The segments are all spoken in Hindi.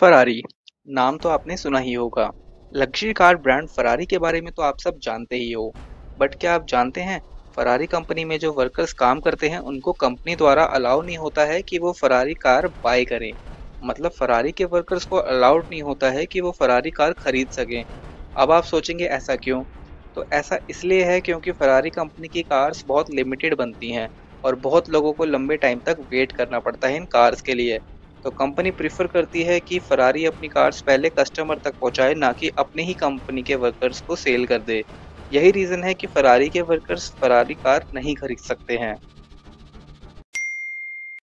फरारी। नाम तो आपने सुना ही होगा। लग्जरी कार ब्रांड फरारी के बारे में तो आप सब जानते ही हो। बट क्या आप जानते हैं, फरारी कंपनी में जो वर्कर्स काम करते हैं, उनको कंपनी द्वारा अलाउ नहीं होता है कि वो फरारी कार बाय करें। मतलब फरारी के वर्कर्स को अलाउड नहीं होता है कि वो फरारी कार खरीद सकें। अब आप सोचेंगे, ऐसा क्यों? तो ऐसा इसलिए है क्योंकि फरारी कंपनी की कार्स बहुत लिमिटेड बनती हैं और बहुत लोगों को लंबे टाइम तक वेट करना पड़ता है इन कार्स के लिए। तो कंपनी प्रीफर करती है कि फरारी अपनी कार्स पहले कस्टमर तक पहुँचाए, ना कि अपने ही कंपनी के वर्कर्स को सेल कर दे। यही रीज़न है कि फरारी के वर्कर्स फरारी कार नहीं खरीद सकते हैं।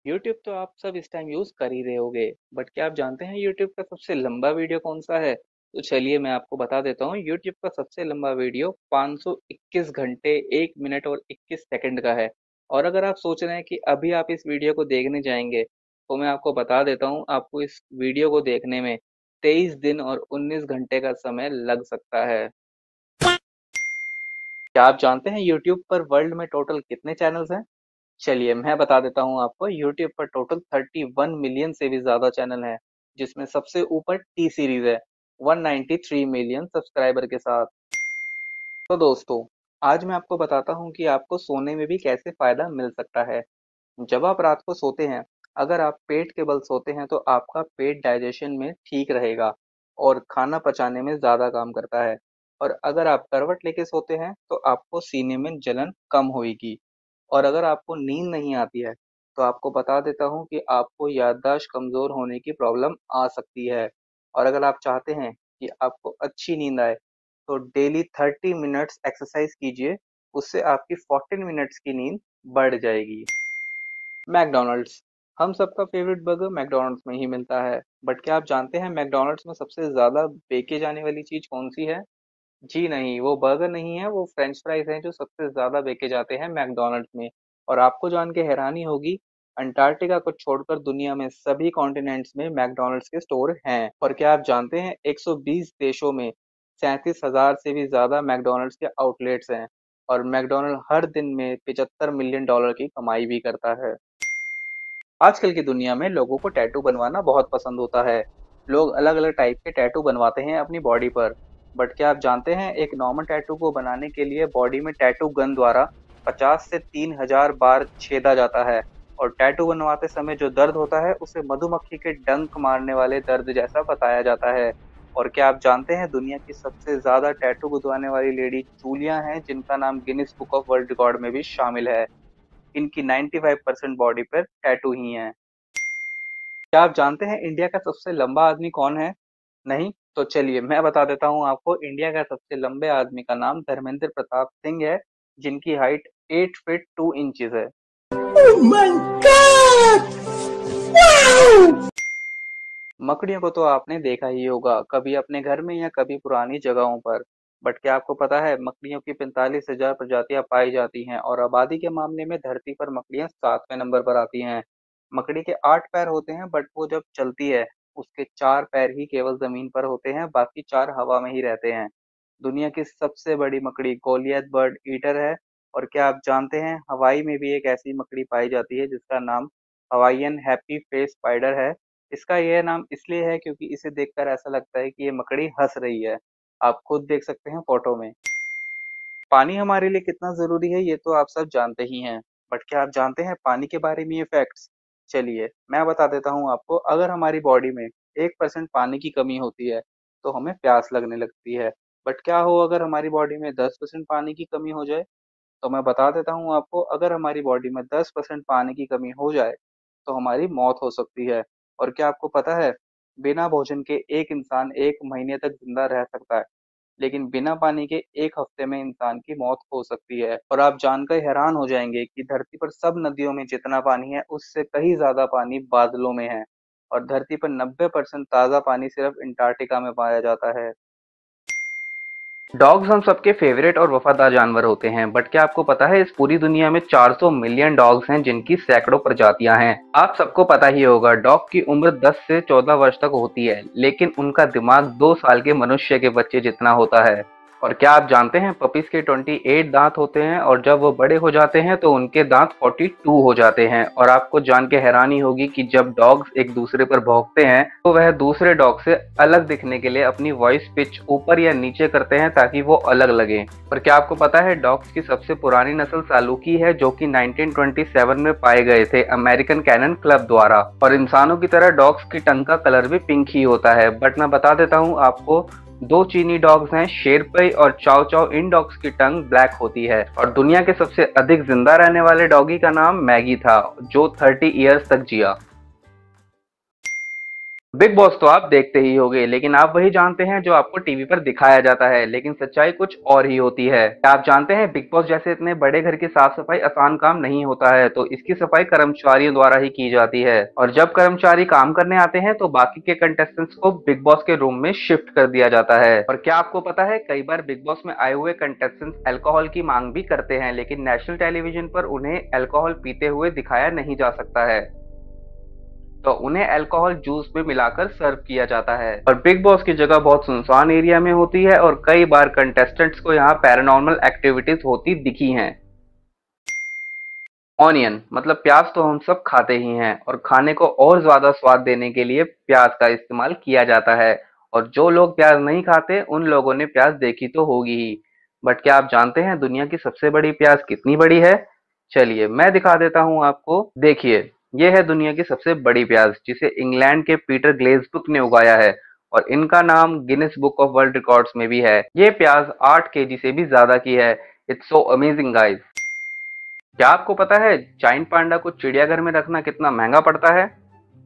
यूट्यूब तो आप सब इस टाइम यूज़ कर ही रहे होगे बट क्या आप जानते हैं यूट्यूब का सबसे लंबा वीडियो कौन सा है? तो चलिए मैं आपको बता देता हूँ यूट्यूब का सबसे लंबा वीडियो 521 घंटे, एक मिनट और 21 सेकंड का है। और अगर आप सोच रहे हैं कि अभी आप इस वीडियो को देखने जाएँगे तो मैं आपको बता देता हूँ, आपको इस वीडियो को देखने में 23 दिन और 19 घंटे का समय लग सकता है। क्या आप जानते हैं YouTube पर वर्ल्ड में टोटल कितने चैनल्स हैं? चलिए, मैं बता देता हूँ आपको, YouTube पर टोटल 31 मिलियन से भी ज़्यादा चैनल हैं, जिसमें सबसे ऊपर टी सीरीज़ है 193 मिलियन सब्सक्राइबर के साथ। तो दोस्तों, आज मैं आपको बताता हूँ कि आपको सोने में भी कैसे फ़ायदा मिल सकता है। जब आप रात को सोते हैं अगर आप पेट के बल सोते हैं तो आपका पेट डाइजेशन में ठीक रहेगा और खाना पचाने में ज़्यादा काम करता है। और अगर आप करवट लेके सोते हैं तो आपको सीने में जलन कम होगी और अगर आपको नींद नहीं आती है तो आपको बता देता हूँ कि आपको याददाश्त कमज़ोर होने की प्रॉब्लम आ सकती है। और अगर आप चाहते हैं कि आपको अच्छी नींद आए तो डेली थर्टी मिनट्स एक्सरसाइज कीजिए, उससे आपकी फोर्टीन मिनट्स की नींद बढ़ जाएगी। मैकडोनल्ड्स हम सबका फेवरेट बर्गर मैकडोनल्ड्स में ही मिलता है। बट क्या आप जानते हैं मैकडोनल्ड्स में सबसे ज़्यादा बेके जाने वाली चीज़ कौन सी है? जी नहीं, वो बर्गर नहीं है, वो फ्रेंच फ्राइज हैं जो सबसे ज़्यादा बेके जाते हैं मैकडोनल्ड्स में। और आपको जान के हैरानी होगी अंटार्कटिका को छोड़कर दुनिया में सभी कॉन्टिनेंट्स में मैकडोनल्ड्स के स्टोर हैं। और क्या आप जानते हैं 120 देशों में सैंतीस हज़ार से भी ज़्यादा मैकडोनल्ड्स के आउटलेट्स हैं। और मैकडोनल्ड हर दिन में पिचहत्तर मिलियन डॉलर की कमाई भी करता है। आजकल की दुनिया में लोगों को टैटू बनवाना बहुत पसंद होता है। लोग अलग अलग टाइप के टैटू बनवाते हैं अपनी बॉडी पर। बट क्या आप जानते हैं, एक नॉर्मल टैटू को बनाने के लिए बॉडी में टैटू गन द्वारा 50 से 3000 बार छेदा जाता है। और टैटू बनवाते समय जो दर्द होता है, उसे मधुमक्खी के डंक मारने वाले दर्द जैसा बताया जाता है। और क्या आप जानते हैं, दुनिया की सबसे ज़्यादा टैटू गुदवाने वाली लेडी चूलिया हैं, जिनका नाम Guinness book of world record में भी शामिल है। इनकी 95 परसेंट बॉडी पर टैटू ही है। क्या आप जानते हैं इंडिया का सबसे लंबा आदमी कौन है? नहीं? तो चलिए मैं बता देता हूँ आपको इंडिया का सबसे लंबे आदमी का नाम धर्मेंद्र प्रताप सिंह है जिनकी हाइट एट फीट 2 इंचेस है। Oh मकड़ियों को तो आपने देखा ही होगा कभी अपने घर में या कभी पुरानी जगहों पर। बट क्या आपको पता है मकड़ियों की पैंतालीस हज़ार प्रजातियाँ पाई जाती हैं और आबादी के मामले में धरती पर मकड़ियाँ सातवें नंबर पर आती हैं। मकड़ी के आठ पैर होते हैं, बट वो जब चलती है, उसके चार पैर ही केवल ज़मीन पर होते हैं, बाकी चार हवा में ही रहते हैं। दुनिया की सबसे बड़ी मकड़ी गोलियत बर्ड ईटर है और क्या आप जानते हैं, हवाई में भी एक ऐसी मकड़ी पाई जाती है जिसका नाम हवाइयन हैप्पी फेस स्पाइडर है। इसका यह नाम इसलिए है क्योंकि इसे देखकर ऐसा लगता है कि ये मकड़ी हंस रही है। आप खुद देख सकते हैं फ़ोटो में। पानी हमारे लिए कितना ज़रूरी है, ये तो आप सब जानते ही हैं। बट क्या आप जानते हैं पानी के बारे में ये फैक्ट्स चलिए, मैं बता देता हूँ आपको, अगर हमारी बॉडी में एक परसेंट पानी की कमी होती है तो हमें प्यास लगने लगती है। बट क्या हो, अगर हमारी बॉडी में दस परसेंट पानी की कमी हो जाए तो मैं बता देता हूँ आपको, अगर हमारी बॉडी में दस परसेंट पानी की कमी हो जाए तो हमारी मौत हो सकती है। और क्या आपको पता है बिना भोजन के एक इंसान एक महीने तक ज़िंदा रह सकता है, लेकिन बिना पानी के एक हफ़्ते में इंसान की मौत हो सकती है। और आप जानकर हैरान हो जाएँगे कि धरती पर सब नदियों में जितना पानी है, उससे कहीं ज़्यादा पानी बादलों में है। और धरती पर 90 परसेंट ताज़ा पानी सिर्फ़ अंटार्कटिका में पाया जाता है। डॉग्स हम सबके फेवरेट और वफादार जानवर होते हैं बट क्या आपको पता है इस पूरी दुनिया में 400 मिलियन डॉग्स हैं जिनकी सैकड़ों प्रजातियाँ हैं? आप सबको पता ही होगा डॉग की उम्र 10 से 14 वर्ष तक होती है, लेकिन उनका दिमाग दो साल के मनुष्य के बच्चे जितना होता है। और क्या आप जानते हैं पपीज के 28 दांत होते हैं और जब वो बड़े हो जाते हैं तो उनके दांत 42 हो जाते हैं। और आपको जान के हैरानी होगी कि जब डॉग्स एक दूसरे पर भौंकते हैं तो वह दूसरे डॉग से अलग दिखने के लिए अपनी वॉइस पिच ऊपर या नीचे करते हैं ताकि वो अलग लगे। और क्या आपको पता है डॉग्स की सबसे पुरानी नस्ल सालुकी है जो कि 1927 में पाए गए थे अमेरिकन कैनन क्लब द्वारा। और इंसानों की तरह डॉग्स की टंग का कलर भी पिंक ही होता है। बट मैं बता देता हूँ, आपको दो चीनी डॉग्स हैं, शेरपई और चाव चाओ। इन डॉग्स की टंग ब्लैक होती है। और दुनिया के सबसे अधिक ज़िंदा रहने वाले डॉगी का नाम मैगी था, जो 30 इयर्स तक जिया। बिग बॉस तो आप देखते ही होंगे, लेकिन आप वही जानते हैं जो आपको टीवी पर दिखाया जाता है, लेकिन सच्चाई कुछ और ही होती है। आप जानते हैं बिग बॉस जैसे इतने बड़े घर की साफ़ सफ़ाई आसान काम नहीं होता है तो इसकी सफ़ाई कर्मचारियों द्वारा ही की जाती है। और जब कर्मचारी काम करने आते हैं तो बाकी के कंटेस्टेंट्स को बिग बॉस के रूम में शिफ्ट कर दिया जाता है। और क्या आपको पता है, कई बार बिग बॉस में आए हुए कंटेस्टेंट्स एल्कोहल की मांग भी करते हैं, लेकिन नेशनल टेलीविज़न पर उन्हें एल्कोहल पीते हुए दिखाया नहीं जा सकता है। तो उन्हें अल्कोहल जूस में मिलाकर सर्व किया जाता है। और बिग बॉस की जगह बहुत सुनसान एरिया में होती है और कई बार कंटेस्टेंट्स को यहाँ पैरानॉर्मल एक्टिविटीज़ होती दिखी हैं। ऑनियन मतलब प्याज तो हम सब खाते ही हैं और खाने को और ज़्यादा स्वाद देने के लिए प्याज का इस्तेमाल किया जाता है। और जो लोग प्याज नहीं खाते, उन लोगों ने प्याज देखी तो होगी ही। बट क्या आप जानते हैं दुनिया की सबसे बड़ी प्याज कितनी बड़ी है? चलिए, मैं दिखा देता हूँ आपको। देखिए ये है दुनिया की सबसे बड़ी प्याज, जिसे इंग्लैंड के पीटर ग्लेजबुक ने उगाया है और इनका नाम Guinness book of world records में भी है। ये प्याज आठ के से भी ज़्यादा की है। इट्स सो अमेजिंग गाइस क्या आपको पता है जाइंट पांडा को चिड़ियाघर में रखना कितना महँगा पड़ता है?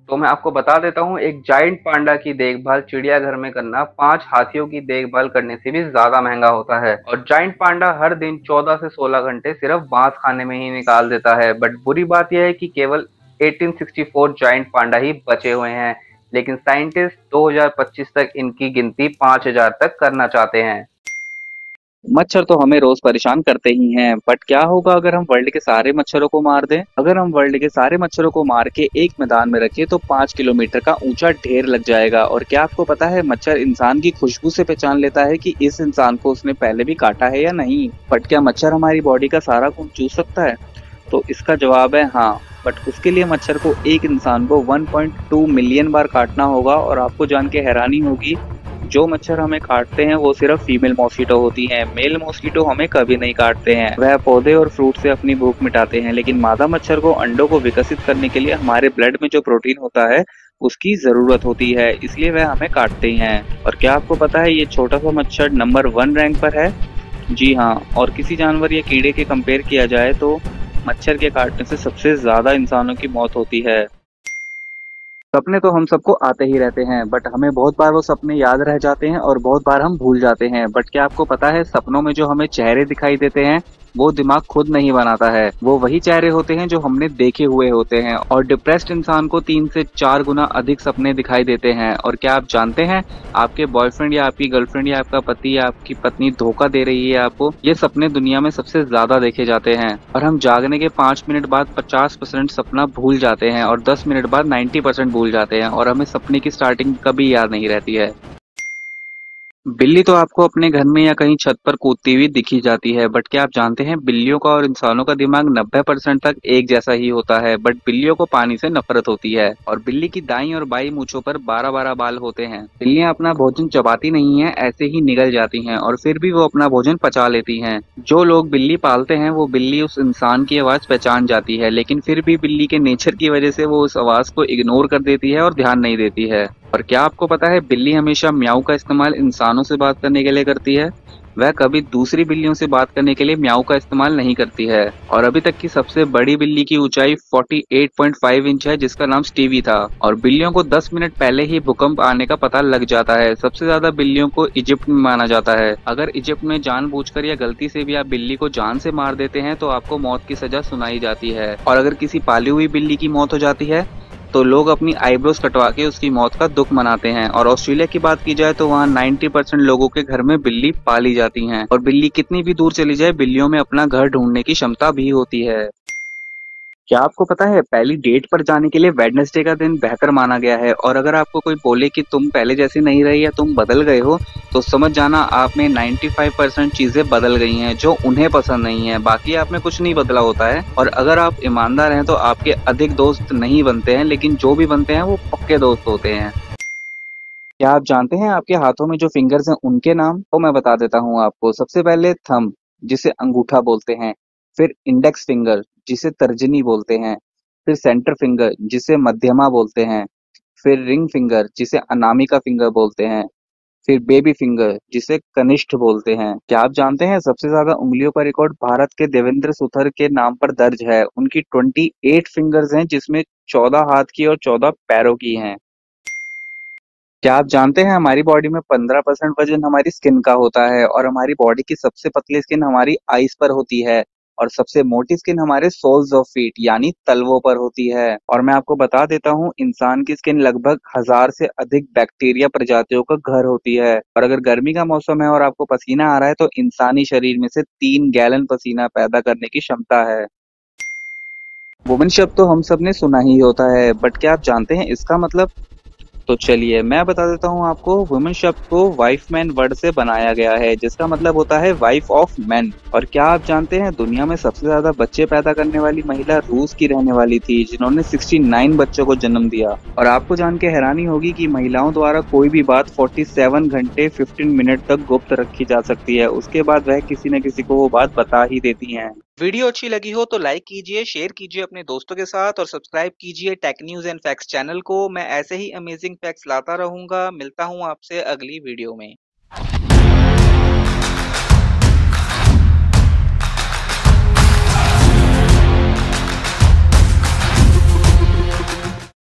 तो मैं आपको बता देता हूँ, एक जाइंट पांडा की देखभाल चिड़ियाघर में करना पाँच हाथियों की देखभाल करने से भी ज़्यादा महँगा होता है। और जाइंट पांडा हर दिन 14 से 16 घंटे सिर्फ़ बाँस खाने में ही निकाल देता है। बट बुरी बात यह है कि केवल 1864 जॉइंट पांडा ही बचे हुए हैं। लेकिन साइंटिस्ट 2025 तक इनकी गिनती 5000 तक करना चाहते हैं। मच्छर तो हमें रोज परेशान करते ही हैं बट क्या होगा अगर हम वर्ल्ड के सारे मच्छरों को मार दें? अगर हम वर्ल्ड के सारे मच्छरों को मार के एक मैदान में रखें तो पाँच किलोमीटर का ऊँचा ढेर लग जाएगा। और क्या आपको पता है, मच्छर इंसान की खुशबू से पहचान लेता है कि इस इंसान को उसने पहले भी काटा है या नहीं? बट क्या मच्छर हमारी बॉडी का सारा खून चूस सकता है? तो इसका जवाब है हाँ बट उसके लिए मच्छर को एक इंसान को 1.2 मिलियन बार काटना होगा और आपको जान के हैरानी होगी, जो मच्छर हमें काटते हैं वो सिर्फ़ फीमेल मॉस्किटो होती हैं। मेल मॉस्किटो हमें कभी नहीं काटते हैं। वह पौधे और फ्रूट से अपनी भूख मिटाते हैं, लेकिन मादा मच्छर को अंडों को विकसित करने के लिए हमारे ब्लड में जो प्रोटीन होता है, उसकी ज़रूरत होती है, इसलिए वह हमें काटते हैं। और क्या आपको पता है ये छोटा सा मच्छर नंबर वन रैंक पर है? जी हाँ और किसी जानवर या कीड़े के कंपेयर किया जाए तो मच्छर के काटने से सबसे ज़्यादा इंसानों की मौत होती है। सपने तो हम सबको आते ही रहते हैं बट हमें बहुत बार वो सपने याद रह जाते हैं और बहुत बार हम भूल जाते हैं। बट क्या आपको पता है, सपनों में जो हमें चेहरे दिखाई देते हैं, वो दिमाग खुद नहीं बनाता है। वो वही चेहरे होते हैं जो हमने देखे हुए होते हैं। और डिप्रेस्ड इंसान को तीन से चार गुना अधिक सपने दिखाई देते हैं। और क्या आप जानते हैं, आपके बॉयफ्रेंड या आपकी गर्लफ्रेंड या आपका पति या आपकी पत्नी धोखा दे रही है आपको, ये सपने दुनिया में सबसे ज़्यादा देखे जाते हैं। और हम जागने के पाँच मिनट बाद पचास परसेंट सपना भूल जाते हैं और दस मिनट बाद नाइन्टी परसेंट भूल जाते हैं और हमें सपने की स्टार्टिंग कभी याद नहीं रहती है। बिल्ली तो आपको अपने घर में या कहीं छत पर कूदती हुई दिखी जाती है बट क्या आप जानते हैं, बिल्लियों का और इंसानों का दिमाग 90 परसेंट तक एक जैसा ही होता है बट बिल्लियों को पानी से नफरत होती है, और बिल्ली की दाई और बाई मूछों पर बारह बारह बाल होते हैं। बिल्लियाँ अपना भोजन चबाती नहीं है, ऐसे ही निगल जाती है, और फिर भी वो अपना भोजन पचा लेती है। जो लोग बिल्ली पालते हैं, वो बिल्ली उस इंसान की आवाज़ पहचान जाती है, लेकिन फिर भी बिल्ली के नेचर की वजह से वो उस आवाज़ को इग्नोर कर देती है और ध्यान नहीं देती है। और क्या आपको पता है, बिल्ली हमेशा म्याऊ का इस्तेमाल इंसानों से बात करने के लिए करती है? वह कभी दूसरी बिल्लियों से बात करने के लिए म्याऊ का इस्तेमाल नहीं करती है। और अभी तक की सबसे बड़ी बिल्ली की ऊंचाई 48.5 इंच है, जिसका नाम स्टीवी था। और बिल्लियों को 10 मिनट पहले ही भूकंप आने का पता लग जाता है। सबसे ज़्यादा बिल्लियों को इजिप्ट में माना जाता है। अगर इजिप्ट में जानबूझकर या गलती से भी आप बिल्ली को जान से मार देते हैं तो आपको मौत की सजा सुनाई जाती है। और अगर किसी पाली हुई बिल्ली की मौत हो जाती है तो लोग अपनी आईब्रोज कटवा के उसकी मौत का दुख मनाते हैं। और ऑस्ट्रेलिया की बात की जाए तो वहाँ 90 परसेंट लोगों के घर में बिल्ली पाली जाती है। और बिल्ली कितनी भी दूर चली जाए, बिल्लियों में अपना घर ढूँढने की क्षमता भी होती है। क्या आपको पता है, पहली डेट पर जाने के लिए वेडनेसडे का दिन बेहतर माना गया है? और अगर आपको कोई बोले कि तुम पहले जैसी नहीं रही या तुम बदल गए हो तो समझ जाना आप में 95 परसेंट चीज़ें बदल गई हैं जो उन्हें पसंद नहीं है। बाकी आप में कुछ नहीं बदला होता है। और अगर आप ईमानदार हैं तो आपके अधिक दोस्त नहीं बनते हैं, लेकिन जो भी बनते हैं, वो पक्के दोस्त होते हैं। क्या आप जानते हैं आपके हाथों में जो फिंगर्स हैं, उनके नाम? तो मैं बता देता हूँ आपको। सबसे पहले थम जिसे अंगूठा बोलते हैं, फिर इंडेक्स फिंगर जिसे तर्जनी बोलते हैं, फिर सेंटर फिंगर जिसे मध्यमा बोलते हैं, फिर रिंग फिंगर जिसे अनामिका फिंगर बोलते हैं, फिर बेबी फिंगर जिसे कनिष्ठ बोलते हैं। क्या आप जानते हैं सबसे ज़्यादा उंगलियों का रिकॉर्ड भारत के देवेंद्र सुथर के नाम पर दर्ज है? उनकी 28 फिंगर्स हैं, जिसमें 14 हाथ की और 14 पैरों की हैं। क्या आप जानते हैं हमारी बॉडी में 15 परसेंट वज़न हमारी स्किन का होता है और हमारी बॉडी की सबसे पतली स्किन हमारी आइस पर होती है? और सबसे मोटी स्किन हमारे सोल्स ऑफ़ फीट यानी तलवों पर होती है। और मैं आपको बता देता हूँ, इंसान की स्किन लगभग हज़ार से अधिक बैक्टीरिया प्रजातियों का घर होती है। और अगर गर्मी का मौसम है और आपको पसीना आ रहा है तो इंसानी शरीर में से तीन गैलन पसीना पैदा करने की क्षमता है। वुमेन शब्द तो हम सबने सुना ही होता है बट क्या आप जानते हैं इसका मतलब? तो चलिए, मैं बता देता हूँ आपको वुमेन शब्द को वाइफ मैन वर्ड से बनाया गया है, जिसका मतलब होता है वाइफ ऑफ़ मैन और क्या आप जानते हैं, दुनिया में सबसे ज़्यादा बच्चे पैदा करने वाली महिला रूस की रहने वाली थी, जिन्होंने 69 बच्चों को जन्म दिया। और आपको जान के हैरानी होगी कि महिलाओं द्वारा कोई भी बात 47 घंटे 15 मिनट तक गुप्त रखी जा सकती है। उसके बाद वह किसी न किसी को वो बात बता ही देती हैं। वीडियो अच्छी लगी हो तो लाइक कीजिए, शेयर कीजिए अपने दोस्तों के साथ और सब्सक्राइब कीजिए tech news and facts channel को। मैं ऐसे ही अमेजिंग फैक्ट्स लाता रहूँगा। मिलता हूँ आपसे अगली वीडियो में।